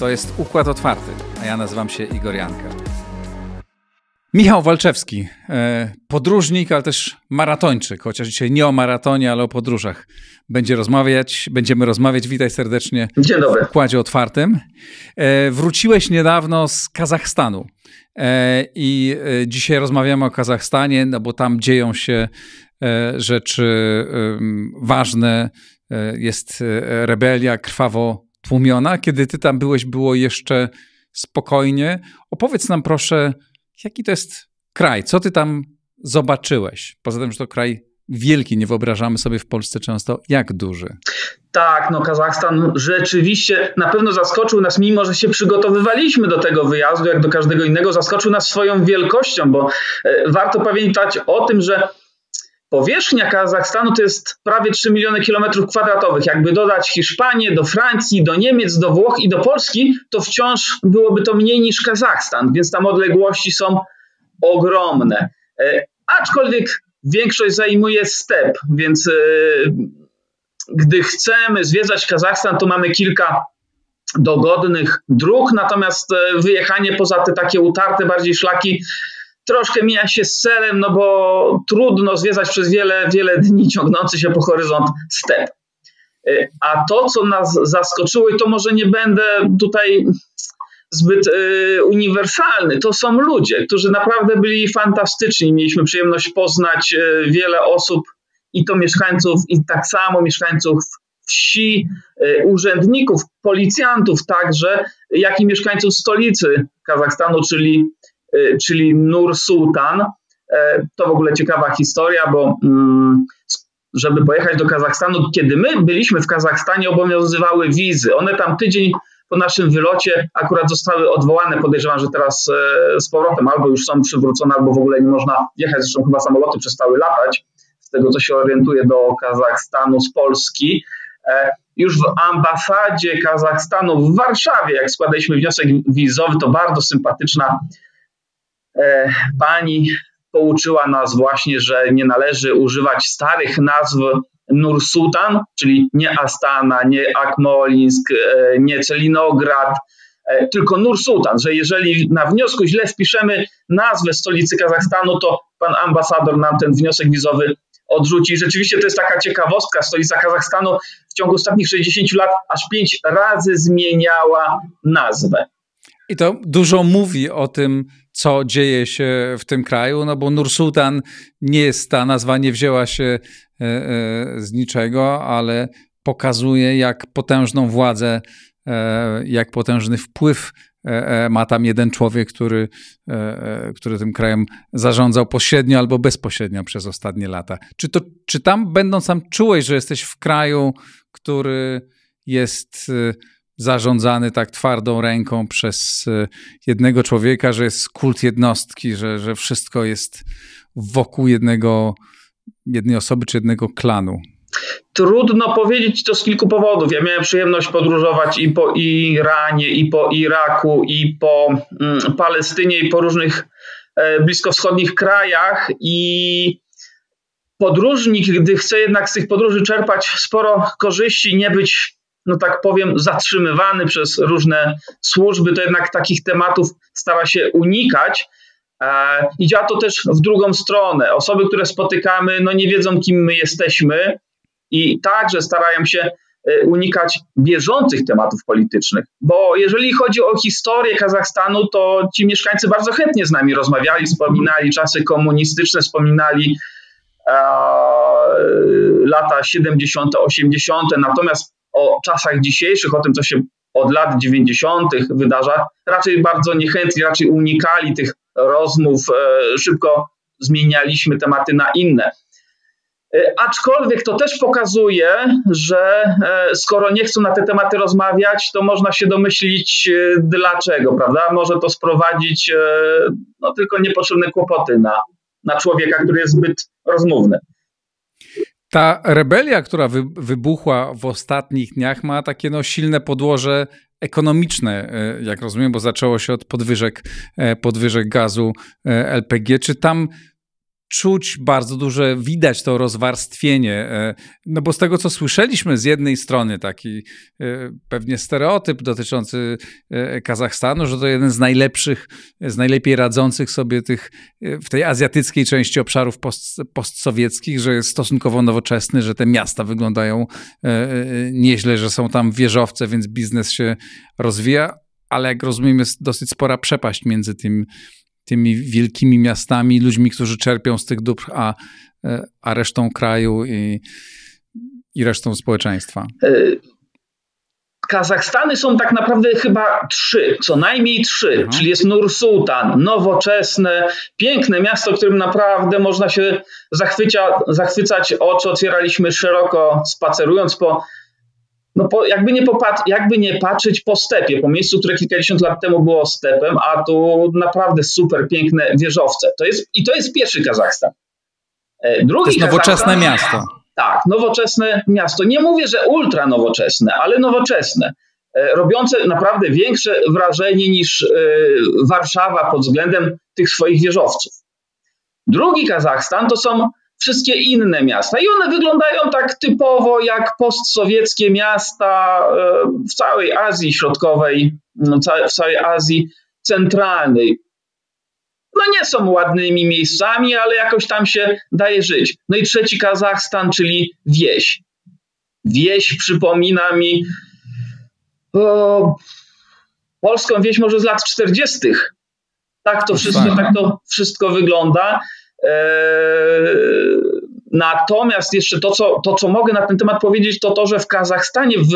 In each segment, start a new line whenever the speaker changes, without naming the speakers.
To jest Układ Otwarty, a ja nazywam się Igor Janka. Michał Walczewski, e, podróżnik, ale też maratończyk, chociaż dzisiaj nie o maratonie, ale o podróżach. Będzie rozmawiać, będziemy rozmawiać. Witaj serdecznie
Dzień dobry.
w Układzie Otwartym. E, wróciłeś niedawno z Kazachstanu e, i dzisiaj rozmawiamy o Kazachstanie, no bo tam dzieją się rzeczy ważne. Jest rebelia krwawo tłumiona. Kiedy ty tam byłeś, było jeszcze spokojnie. Opowiedz nam proszę, jaki to jest kraj? Co ty tam zobaczyłeś? Poza tym, że to kraj wielki, nie wyobrażamy sobie w Polsce często, jak duży.
Tak, no Kazachstan rzeczywiście na pewno zaskoczył nas, mimo że się przygotowywaliśmy do tego wyjazdu, jak do każdego innego, zaskoczył nas swoją wielkością, bo e, warto pamiętać o tym, że Powierzchnia Kazachstanu to jest prawie 3 miliony kilometrów kwadratowych. Jakby dodać Hiszpanię, do Francji, do Niemiec, do Włoch i do Polski, to wciąż byłoby to mniej niż Kazachstan, więc tam odległości są ogromne. E, aczkolwiek większość zajmuje step, więc e, gdy chcemy zwiedzać Kazachstan, to mamy kilka dogodnych dróg, natomiast e, wyjechanie poza te takie utarte bardziej szlaki troszkę mija się z celem, no bo trudno zwiedzać przez wiele, wiele dni ciągnący się po horyzont step. Y, a to, co nas zaskoczyło, i to może nie będę tutaj zbyt y, uniwersalny, to są ludzie, którzy naprawdę byli fantastyczni. Mieliśmy przyjemność poznać y, wiele osób, i to mieszkańców, i tak samo mieszkańców wsi, urzędników, policjantów także, jak i mieszkańców stolicy Kazachstanu, czyli Y, czyli Nur Sultan. E, to w ogóle ciekawa historia, bo mm, żeby pojechać do Kazachstanu, kiedy my byliśmy w Kazachstanie, obowiązywały wizy. One tam tydzień po naszym wylocie akurat zostały odwołane. Podejrzewam, że teraz e, z powrotem albo już są przywrócone, albo w ogóle nie można jechać. Zresztą chyba samoloty przestały latać, z tego co się orientuję, do Kazachstanu z Polski. E, już w ambasadzie Kazachstanu w Warszawie, jak składaliśmy wniosek wizowy, to bardzo sympatyczna pani pouczyła nas właśnie, że nie należy używać starych nazw Nur Sultan, czyli nie Astana, nie Akmolinsk, e, nie Celinograd, e, tylko Nur Sultan, że jeżeli na wniosku źle wpiszemy nazwę stolicy Kazachstanu, to pan ambasador nam ten wniosek wizowy odrzuci. Rzeczywiście to jest taka ciekawostka. Stolica Kazachstanu w ciągu ostatnich 60 lat aż pięć razy zmieniała nazwę.
I to dużo mówi o tym, co dzieje się w tym kraju, no bo Nursultan nie jest, ta nazwa nie wzięła się e, e, z niczego, ale pokazuje, jak potężną władzę, e, jak potężny wpływ ma tam jeden człowiek, który, który tym krajem zarządzał pośrednio albo bezpośrednio przez ostatnie lata. Czy, to, czy tam, będąc tam, czułeś, że jesteś w kraju, który jest zarządzany tak twardą ręką przez e, jednego człowieka, że jest kult jednostki, że, że wszystko jest wokół jednego, jednej osoby czy jednego klanu.
Trudno powiedzieć to z kilku powodów. Ja miałem przyjemność podróżować i po Iranie, i po Iraku, i po mm, Palestynie, i po różnych e, bliskowschodnich krajach i podróżnik, gdy chce jednak z tych podróży czerpać sporo korzyści, nie być no tak powiem, zatrzymywany przez różne służby, to jednak takich tematów stara się unikać. E, I działa to też w drugą stronę. Osoby, które spotykamy, no nie wiedzą, kim my jesteśmy i także starają się e, unikać bieżących tematów politycznych. Bo jeżeli chodzi o historię Kazachstanu, to ci mieszkańcy bardzo chętnie z nami rozmawiali, wspominali czasy komunistyczne, wspominali e, lata 70., 80., natomiast o czasach dzisiejszych, o tym, co się od lat 90. wydarza, raczej bardzo niechętnie, raczej unikali tych rozmów, e, szybko zmienialiśmy tematy na inne. E, aczkolwiek to też pokazuje, że e, skoro nie chcą na te tematy rozmawiać, to można się domyślić dlaczego, prawda? Może to sprowadzić no, tylko niepotrzebne kłopoty na, na człowieka, który jest zbyt rozmówny.
Ta rebelia, która wy, wybuchła w ostatnich dniach, ma takie no, silne podłoże ekonomiczne, e, jak rozumiem, bo zaczęło się od podwyżek, e, podwyżek gazu e, LPG. Czy tam czuć bardzo duże, widać to rozwarstwienie. E, no bo z tego, co słyszeliśmy z jednej strony, taki e, pewnie stereotyp dotyczący e, Kazachstanu, że to jeden z najlepszych, z najlepiej radzących sobie tych w tej azjatyckiej części obszarów post, postsowieckich, że jest stosunkowo nowoczesny, że te miasta wyglądają nieźle, że są tam wieżowce, więc biznes się rozwija, ale jak rozumiem, jest dosyć spora przepaść między tym tymi wielkimi miastami, ludźmi, którzy czerpią z tych dóbr, a, e, a resztą kraju i, i resztą społeczeństwa? E,
Kazachstany są tak naprawdę chyba trzy, co najmniej trzy, mhm. czyli jest Nur-Sultan, nowoczesne, piękne miasto, którym naprawdę można się zachwycia, zachwycać oczy. Otwieraliśmy szeroko spacerując po no po, jakby, nie popat, jakby nie patrzeć po stepie, po miejscu, które kilkadziesiąt lat temu było stepem, a tu naprawdę super piękne wieżowce. To jest, I to jest pierwszy Kazachstan.
E, drugi to jest nowoczesne miasto.
Tak, nowoczesne miasto. Nie mówię, że ultra nowoczesne, ale nowoczesne. E, robiące naprawdę większe wrażenie niż e, Warszawa pod względem tych swoich wieżowców. Drugi Kazachstan to są wszystkie inne miasta. I one wyglądają tak typowo jak postsowieckie miasta e, w całej Azji Środkowej, no, w całej Azji Centralnej. No nie są ładnymi miejscami, ale jakoś tam się daje żyć. No i trzeci Kazachstan, czyli wieś. Wieś przypomina mi o, polską wieś może z lat 40. Tak to wszystko, tak to wszystko wygląda. Eee, natomiast jeszcze to co, to, co mogę na ten temat powiedzieć, to to, że w Kazachstanie, w,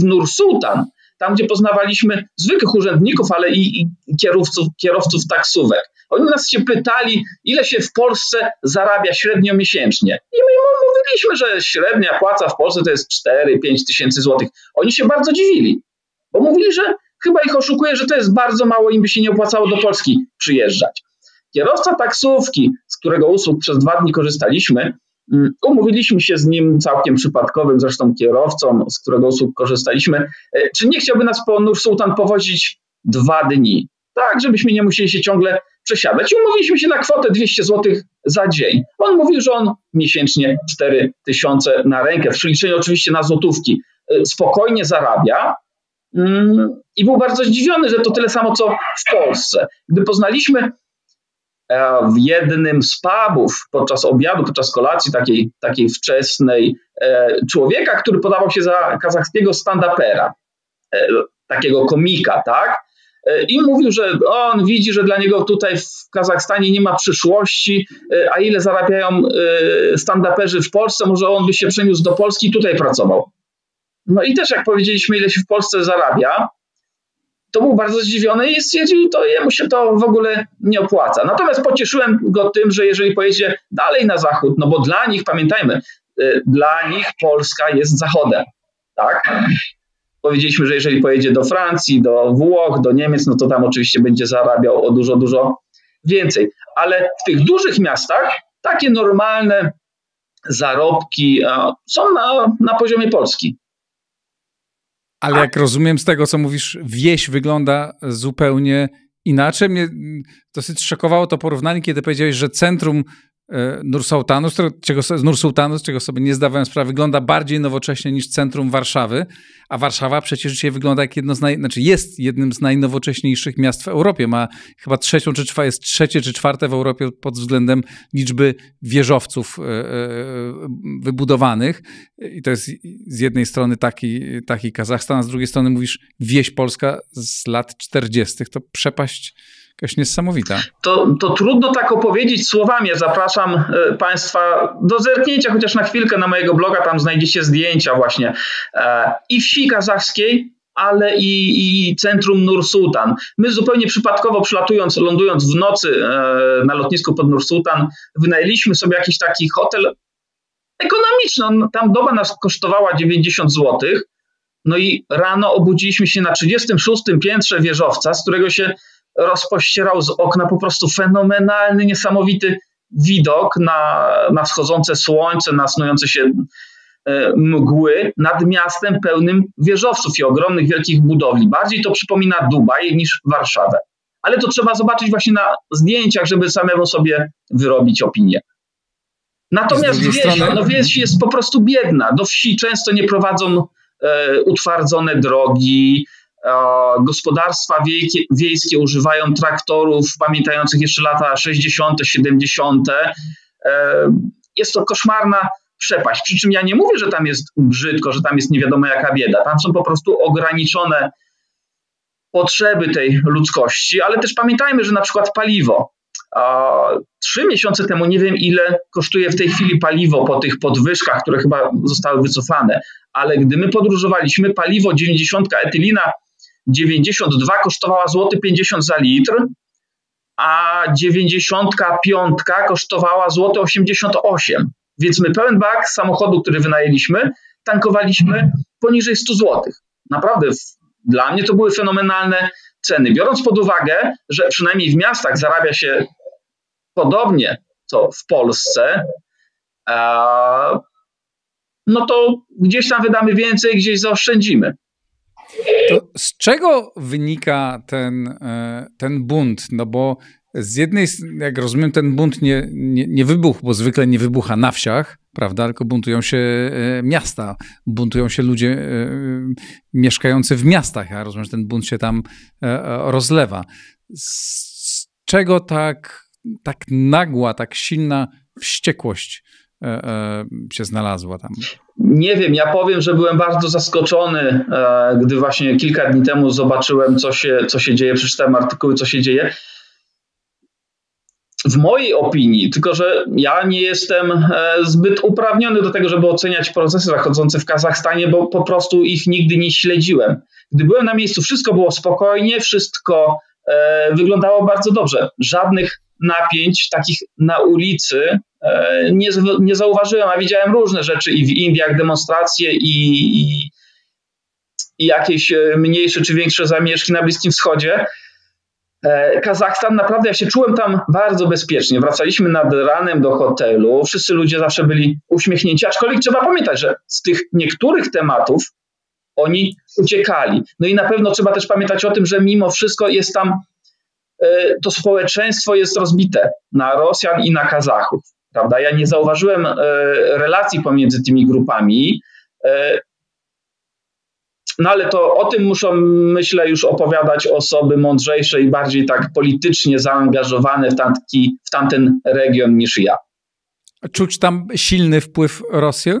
w Nur-Sultan, tam gdzie poznawaliśmy zwykłych urzędników, ale i, i kierowców, kierowców taksówek, oni nas się pytali, ile się w Polsce zarabia średnio miesięcznie. I my mówiliśmy, że średnia płaca w Polsce to jest 4-5 tysięcy złotych. Oni się bardzo dziwili, bo mówili, że chyba ich oszukuje, że to jest bardzo mało, im by się nie opłacało do Polski przyjeżdżać. Kierowca taksówki, z którego usług przez dwa dni korzystaliśmy, mm, umówiliśmy się z nim całkiem przypadkowym, zresztą kierowcą, z którego usług korzystaliśmy, e, czy nie chciałby nas po Nur Sultan powozić dwa dni, tak, żebyśmy nie musieli się ciągle przesiadać. I umówiliśmy się na kwotę 200 zł za dzień. On mówił, że on miesięcznie 4000 na rękę, w przeliczeniu oczywiście na złotówki, e, spokojnie zarabia. Mm, I był bardzo zdziwiony, że to tyle samo co w Polsce. Gdy poznaliśmy w jednym z pubów podczas obiadu, podczas kolacji takiej, takiej wczesnej e, człowieka, który podawał się za kazachskiego stand-upera, e, takiego komika, tak? I mówił, że on widzi, że dla niego tutaj w Kazachstanie nie ma przyszłości, a ile zarabiają stand-uperzy w Polsce, może on by się przeniósł do Polski i tutaj pracował. No i też jak powiedzieliśmy, ile się w Polsce zarabia, to był bardzo zdziwiony i stwierdził, to jemu się to w ogóle nie opłaca. Natomiast pocieszyłem go tym, że jeżeli pojedzie dalej na zachód, no bo dla nich, pamiętajmy, y, dla nich Polska jest zachodem, tak? Powiedzieliśmy, że jeżeli pojedzie do Francji, do Włoch, do Niemiec, no to tam oczywiście będzie zarabiał o dużo, dużo więcej. Ale w tych dużych miastach takie normalne zarobki są na, na poziomie Polski.
Ale jak rozumiem z tego, co mówisz, wieś wygląda zupełnie inaczej. Mnie dosyć szokowało to porównanie, kiedy powiedziałeś, że centrum Nursultanu, z czego, z Nursultanu, z czego sobie nie zdawałem sprawy, wygląda bardziej nowocześnie niż centrum Warszawy, a Warszawa przecież dzisiaj wygląda jak jedno z naj, znaczy jest jednym z najnowocześniejszych miast w Europie. Ma chyba trzecią czy czwartą, jest trzecie czy czwarte w Europie pod względem liczby wieżowców e, e, wybudowanych. I to jest z jednej strony taki, taki Kazachstan, a z drugiej strony mówisz wieś Polska z lat 40. To przepaść jakaś niesamowita.
To, to trudno tak opowiedzieć słowami. Ja zapraszam e, Państwa do zerknięcia chociaż na chwilkę na mojego bloga, tam znajdziecie zdjęcia właśnie e, i wsi kazachskiej, ale i, i centrum Nur-Sultan. My zupełnie przypadkowo przylatując, lądując w nocy e, na lotnisku pod Nur-Sultan, wynajęliśmy sobie jakiś taki hotel ekonomiczny. Tam doba nas kosztowała 90 zł. No i rano obudziliśmy się na 36 piętrze wieżowca, z którego się rozpościerał z okna po prostu fenomenalny, niesamowity widok na, na wschodzące słońce, na snujące się e, mgły nad miastem pełnym wieżowców i ogromnych, wielkich budowli. Bardziej to przypomina Dubaj niż Warszawę. Ale to trzeba zobaczyć właśnie na zdjęciach, żeby samemu sobie wyrobić opinię. Natomiast wieś, strony... no wieś jest po prostu biedna. Do wsi często nie prowadzą e, utwardzone drogi, gospodarstwa wiejkie, wiejskie używają traktorów pamiętających jeszcze lata 60., 70. E, jest to koszmarna przepaść. Przy czym ja nie mówię, że tam jest brzydko, że tam jest nie wiadomo jaka bieda. Tam są po prostu ograniczone potrzeby tej ludzkości, ale też pamiętajmy, że na przykład paliwo. Trzy miesiące temu nie wiem, ile kosztuje w tej chwili paliwo po tych podwyżkach, które chyba zostały wycofane, ale gdy my podróżowaliśmy, paliwo 90 etylina 92 kosztowała złoty 50 za litr, a 95 kosztowała złoty 88. Więc my pełen bak samochodu, który wynajęliśmy, tankowaliśmy poniżej 100 zł. Naprawdę dla mnie to były fenomenalne ceny. Biorąc pod uwagę, że przynajmniej w miastach zarabia się podobnie co w Polsce, no to gdzieś tam wydamy więcej, gdzieś zaoszczędzimy.
To z czego wynika ten, e, ten bunt? No bo z jednej, jak rozumiem, ten bunt nie, nie, nie wybuchł, bo zwykle nie wybucha na wsiach, prawda, tylko buntują się e, miasta, buntują się ludzie e, mieszkający w miastach. Ja rozumiem, że ten bunt się tam rozlewa. Z czego tak, tak nagła, tak silna wściekłość się znalazła tam?
Nie wiem, ja powiem, że byłem bardzo zaskoczony, gdy właśnie kilka dni temu zobaczyłem, co się, co się dzieje, przeczytałem artykuły, co się dzieje w mojej opinii, tylko że ja nie jestem e, zbyt uprawniony do tego, żeby oceniać procesy zachodzące w Kazachstanie, bo po prostu ich nigdy nie śledziłem. Gdy byłem na miejscu, wszystko było spokojnie, wszystko e, wyglądało bardzo dobrze. Żadnych napięć takich na ulicy e, nie, nie zauważyłem, a widziałem różne rzeczy i w Indiach demonstracje i, i, i jakieś mniejsze czy większe zamieszki na Bliskim Wschodzie. E, Kazachstan, naprawdę ja się czułem tam bardzo bezpiecznie. Wracaliśmy nad ranem do hotelu, wszyscy ludzie zawsze byli uśmiechnięci, aczkolwiek trzeba pamiętać, że z tych niektórych tematów oni uciekali. No i na pewno trzeba też pamiętać o tym, że mimo wszystko jest tam, e, to społeczeństwo jest rozbite na Rosjan i na Kazachów. Prawda? Ja nie zauważyłem e, relacji pomiędzy tymi grupami. No ale to o tym muszą, myślę, już opowiadać osoby mądrzejsze i bardziej tak politycznie zaangażowane w, tamtki, w tamten region niż ja.
Czuć tam silny wpływ Rosji?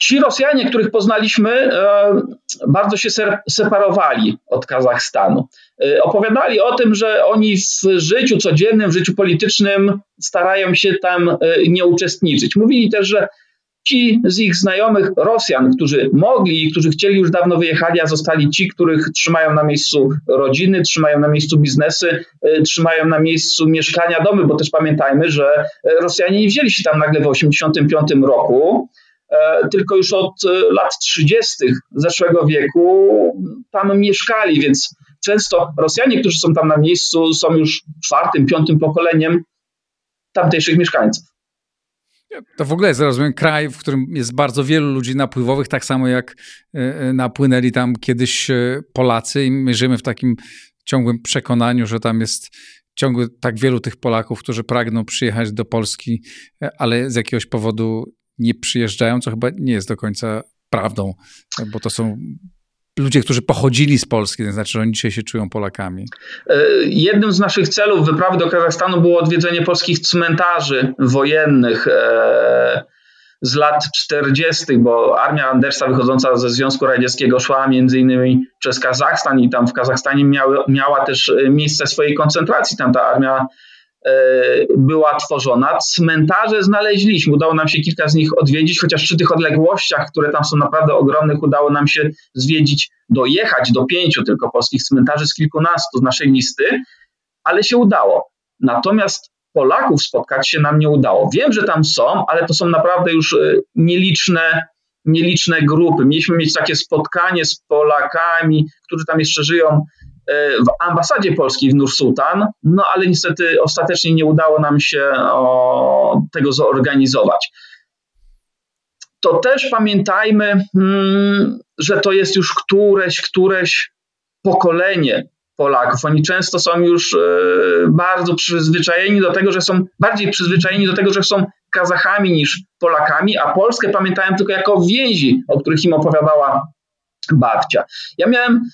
Ci Rosjanie, których poznaliśmy, e, bardzo się separowali od Kazachstanu. E, opowiadali o tym, że oni w życiu codziennym, w życiu politycznym starają się tam e, nie uczestniczyć. Mówili też, że Ci z ich znajomych Rosjan, którzy mogli i którzy chcieli już dawno wyjechali, a zostali ci, których trzymają na miejscu rodziny, trzymają na miejscu biznesy, trzymają na miejscu mieszkania, domy, bo też pamiętajmy, że Rosjanie nie wzięli się tam nagle w 1985 roku, tylko już od lat 30. zeszłego wieku tam mieszkali, więc często Rosjanie, którzy są tam na miejscu, są już czwartym, piątym pokoleniem tamtejszych mieszkańców.
To w ogóle jest, rozumiem, kraj, w którym jest bardzo wielu ludzi napływowych, tak samo jak e, e, napłynęli tam kiedyś e, Polacy i my żyjemy w takim ciągłym przekonaniu, że tam jest ciągle tak wielu tych Polaków, którzy pragną przyjechać do Polski, ale z jakiegoś powodu nie przyjeżdżają, co chyba nie jest do końca prawdą, bo to są ludzie, którzy pochodzili z Polski, to znaczy, że oni dzisiaj się czują Polakami?
E, jednym z naszych celów wyprawy do Kazachstanu było odwiedzenie polskich cmentarzy wojennych e, z lat 40., bo armia Andersa wychodząca ze Związku Radzieckiego szła między innymi przez Kazachstan i tam w Kazachstanie miała, miała też miejsce swojej koncentracji. Tam ta armia E, była tworzona. Cmentarze znaleźliśmy, udało nam się kilka z nich odwiedzić, chociaż przy tych odległościach, które tam są naprawdę ogromnych, udało nam się zwiedzić, dojechać do pięciu tylko polskich cmentarzy z kilkunastu z naszej listy, ale się udało. Natomiast Polaków spotkać się nam nie udało. Wiem, że tam są, ale to są naprawdę już e, nieliczne, nieliczne grupy. Mieliśmy mieć takie spotkanie z Polakami, którzy tam jeszcze żyją E, w ambasadzie polskiej w Nur-Sultan, no ale niestety ostatecznie nie udało nam się o, tego zorganizować. To też pamiętajmy, hmm, że to jest już któreś, któreś pokolenie Polaków. Oni często są już bardzo przyzwyczajeni do tego, że są bardziej przyzwyczajeni do tego, że są Kazachami niż Polakami, a Polskę pamiętają tylko jako więzi, o których im opowiadała babcia. Ja miałem,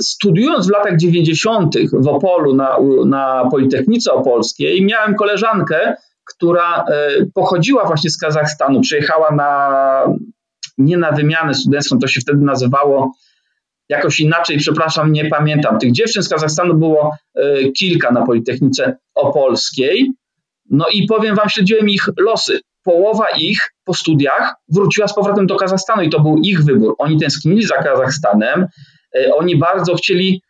studiując w latach 90. w Opolu na, na Politechnice Opolskiej, miałem koleżankę, która e, pochodziła właśnie z Kazachstanu, przyjechała na, nie na wymianę studencką, to się wtedy nazywało jakoś inaczej, przepraszam, nie pamiętam. Tych dziewczyn z Kazachstanu było e, kilka na Politechnice Opolskiej. No i powiem wam, śledziłem ich losy. Połowa ich po studiach wróciła z powrotem do Kazachstanu i to był ich wybór. Oni tęsknili za Kazachstanem, e, oni bardzo chcieli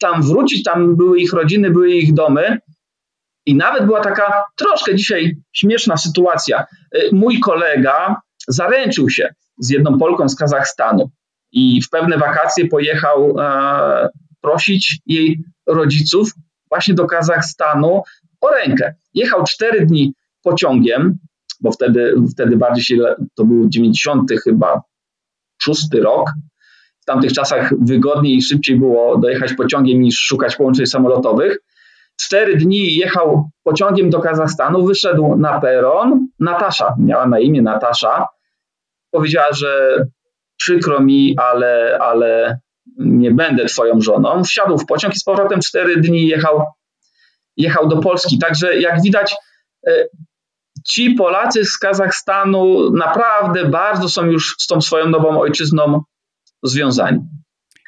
tam wrócić, tam były ich rodziny, były ich domy, i nawet była taka troszkę dzisiaj śmieszna sytuacja. Y, mój kolega zaręczył się z jedną Polką z Kazachstanu i w pewne wakacje pojechał e, prosić jej rodziców właśnie do Kazachstanu o rękę. Jechał cztery dni pociągiem, bo wtedy, wtedy bardziej się, to był 90 chyba szósty rok. W tamtych czasach wygodniej i szybciej było dojechać pociągiem niż szukać połączeń samolotowych. Cztery dni jechał pociągiem do Kazachstanu, wyszedł na peron. Natasza, miała na imię Natasza, powiedziała, że przykro mi, ale, ale nie będę twoją żoną. Wsiadł w pociąg i z powrotem cztery dni jechał, jechał do Polski. Także jak widać, e, ci Polacy z Kazachstanu naprawdę bardzo są już z tą swoją nową ojczyzną związani.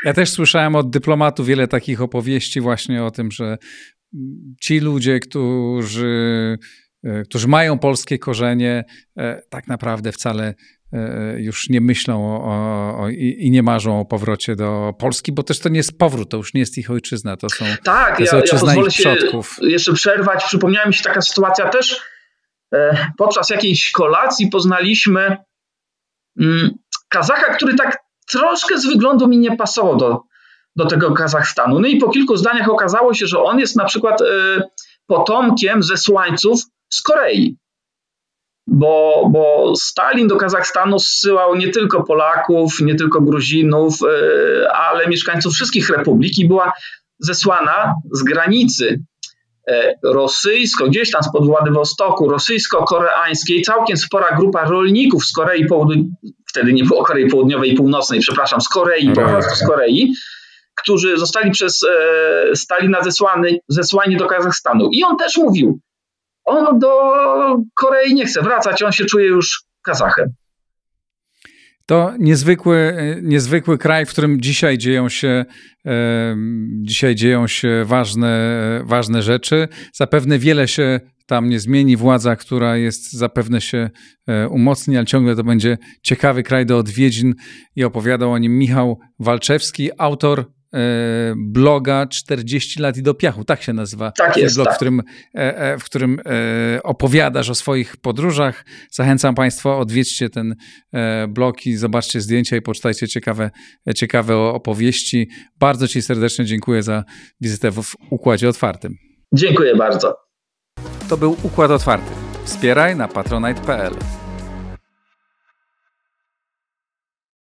Ja też słyszałem od dyplomatów wiele takich opowieści właśnie o tym, że ci ludzie, którzy, e, którzy mają polskie korzenie, e, tak naprawdę wcale e, już nie myślą o, o, i, i, nie marzą o powrocie do Polski, bo też to nie jest powrót, to już nie jest ich ojczyzna, to są
tak, to jest ja, ojczyzna ja ich przodków. jeszcze przerwać. Przypomniała mi się taka sytuacja też podczas jakiejś kolacji poznaliśmy mm, Kazacha, który tak troszkę z wyglądu mi nie pasował do, do tego Kazachstanu. No i po kilku zdaniach okazało się, że on jest na przykład e, potomkiem zesłańców z Korei. Bo, bo Stalin do Kazachstanu zsyłał nie tylko Polaków, nie tylko Gruzinów, e, ale mieszkańców wszystkich republik i była zesłana z granicy e, rosyjsko, gdzieś tam spod Władywostoku, rosyjsko-koreańskiej, całkiem spora grupa rolników z Korei Południowej, wtedy nie było Korei Południowej i Północnej, przepraszam, z Korei, po prostu z Korei, którzy zostali przez e, Stalina zesłani, zesłani do Kazachstanu. I on też mówił, on do Korei nie chce wracać, on się czuje już Kazachem.
To niezwykły, niezwykły kraj, w którym dzisiaj dzieją się, e, dzisiaj dzieją się ważne, ważne rzeczy. Zapewne wiele się tam nie zmieni. Władza, która jest, zapewne się e, umocni, ale ciągle to będzie ciekawy kraj do odwiedzin i opowiadał o nim Michał Walczewski, autor E, bloga 40 lat i do piachu, tak się nazywa.
Tak jest,
blog,
tak.
w którym, e, e, w którym opowiadasz o swoich podróżach. Zachęcam Państwa, odwiedźcie ten blog i zobaczcie zdjęcia i poczytajcie ciekawe, ciekawe opowieści. Bardzo Ci serdecznie dziękuję za wizytę w Układzie Otwartym.
Dziękuję bardzo.
To był Układ Otwarty. Wspieraj na patronite.pl.